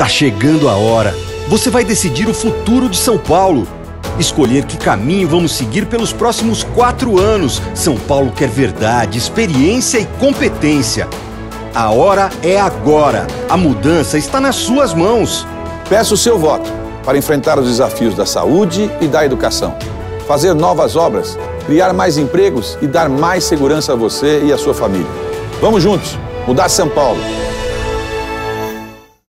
Tá chegando a hora. Você vai decidir o futuro de São Paulo. Escolher que caminho vamos seguir pelos próximos quatro anos. São Paulo quer verdade, experiência e competência. A hora é agora. A mudança está nas suas mãos. Peço o seu voto para enfrentar os desafios da saúde e da educação. Fazer novas obras, criar mais empregos e dar mais segurança a você e a sua família. Vamos juntos, mudar São Paulo.